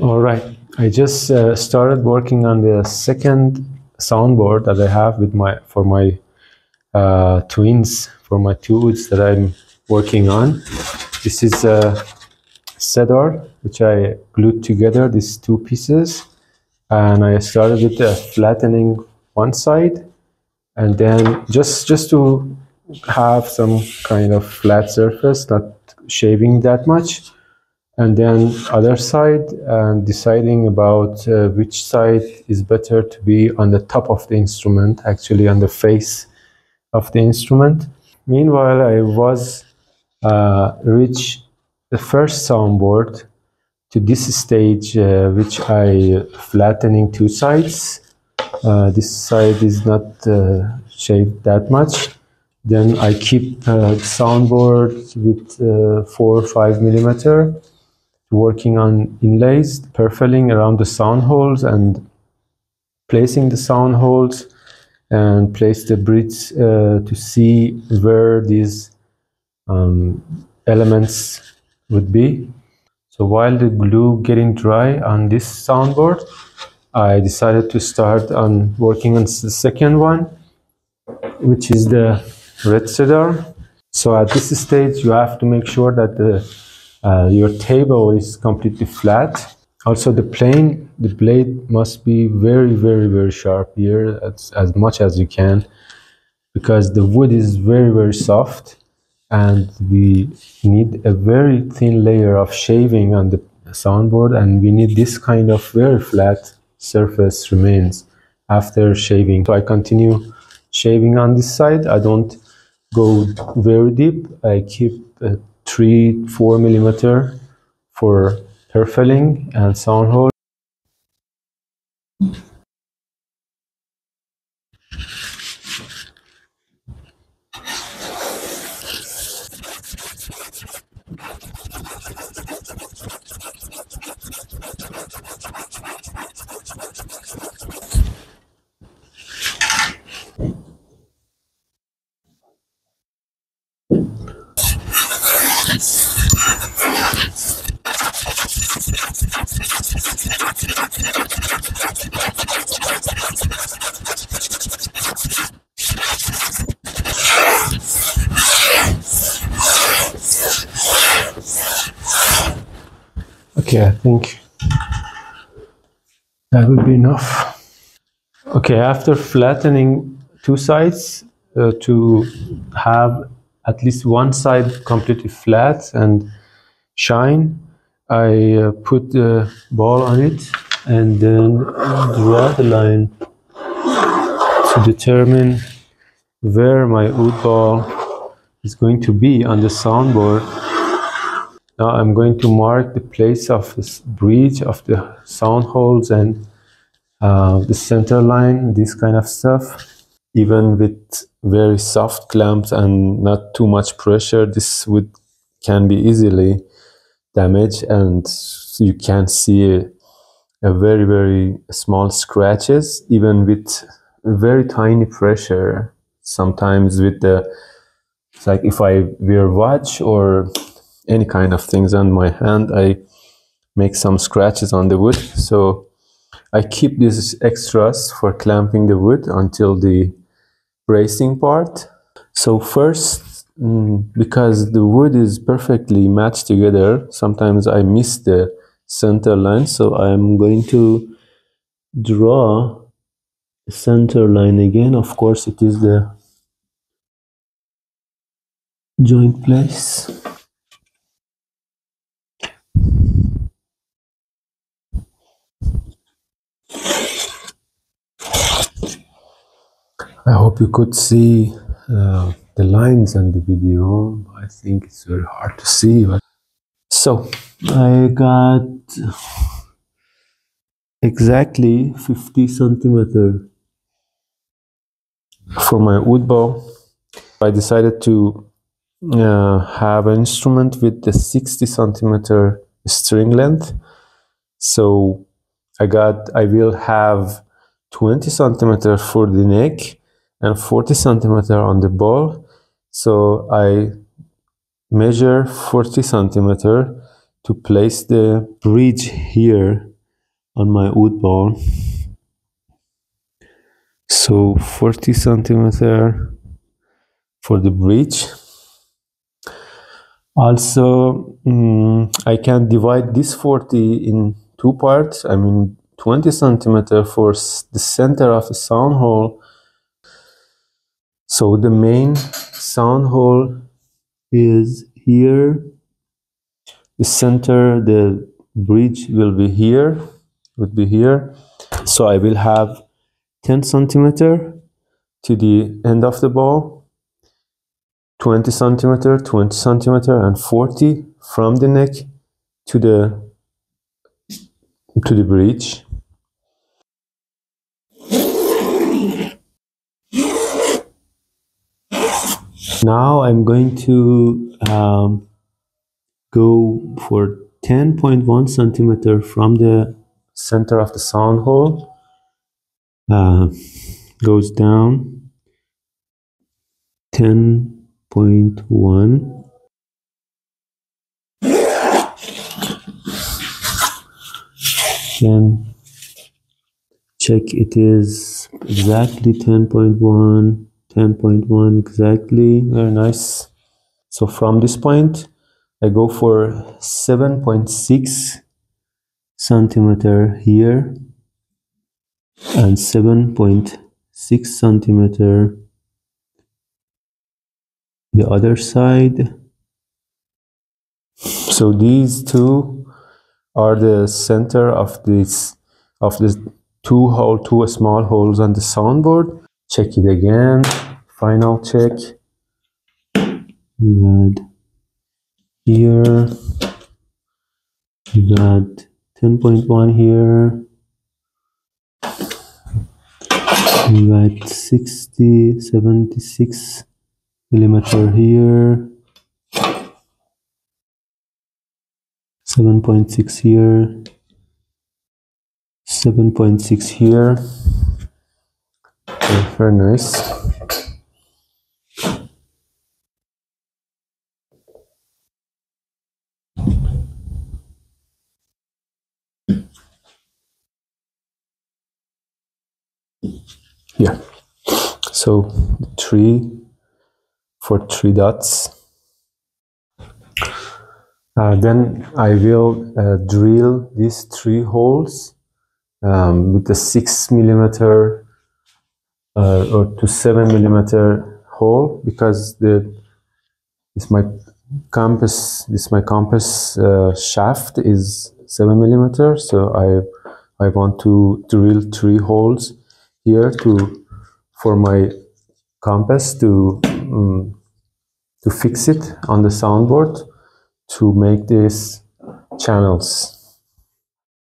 All right. I just uh, started working on the second soundboard that I have with my for my uh, twins for my two that I'm working on. This is a cedar which I glued together these two pieces, and I started with uh, flattening one side, and then just just to have some kind of flat surface, not shaving that much and then other side and deciding about uh, which side is better to be on the top of the instrument actually on the face of the instrument. Meanwhile i was uh, reach the first soundboard to this stage uh, which i flattening two sides. Uh, this side is not uh, shaved that much. Then i keep uh, soundboard with uh, four or five millimeter working on inlays, purfling around the sound holes and placing the sound holes and place the bridge uh, to see where these um, elements would be. So while the glue getting dry on this soundboard, I decided to start on working on the second one, which is the red cedar. So at this stage, you have to make sure that the uh, your table is completely flat. Also, the plane, the blade must be very, very, very sharp here, as, as much as you can, because the wood is very, very soft, and we need a very thin layer of shaving on the soundboard, and we need this kind of very flat surface remains after shaving. So I continue shaving on this side. I don't go very deep. I keep uh, three, four millimeter for purfling and sound hole. Okay, I think that would be enough. Okay, after flattening two sides uh, to have at least one side completely flat and shine, I uh, put the ball on it and then draw the line to determine where my oud bowl is going to be on the soundboard. Now I'm going to mark the place of the bridge of the sound holes and uh, the center line, this kind of stuff. Even with very soft clamps and not too much pressure, this wood can be easily damaged and you can see a, a very, very small scratches, even with very tiny pressure. Sometimes with the, like if I wear watch or any kind of things on my hand, I make some scratches on the wood. So I keep these extras for clamping the wood until the bracing part. So first, mm, because the wood is perfectly matched together, sometimes I miss the center line. So I'm going to draw the center line again. Of course, it is the joint place. I hope you could see uh, the lines on the video. I think it's very hard to see. But so I got exactly 50 centimeter for my wood bow. I decided to uh, have an instrument with the 60 centimeter string length. So I got, I will have 20 centimeter for the neck and 40 centimeter on the ball. So I measure 40 centimeter to place the bridge here on my oud bowl. So 40 centimeter for the bridge. Also, mm, I can divide this 40 in two parts. I mean, 20 centimeter for the center of the sound hole. So the main sound hole is here. The center, the bridge will be here, would be here. So I will have 10 centimeter to the end of the ball, 20 centimeter, 20 centimeter, and 40 from the neck to the to the bridge. Now I'm going to um, go for 10.1 centimeter from the center of the sound hole. Uh, goes down 10.1 then check it is exactly 10.1 10.1 exactly. Very nice. So from this point I go for 7.6 centimeter here and 7.6 centimeter the other side. So these two are the center of this of the two hole two small holes on the soundboard check it again. Final check. Got here. We got 10.1 here. We got 60 76 millimeter here. 7.6 here. 7.6 here very nice. Yeah. So three for three dots. Uh, then I will uh, drill these three holes um, with a six millimeter uh, or to seven millimeter hole because the this my compass this my compass uh, shaft is seven millimeter. So I I want to drill three holes here to for my compass to um, to fix it on the soundboard to make these channels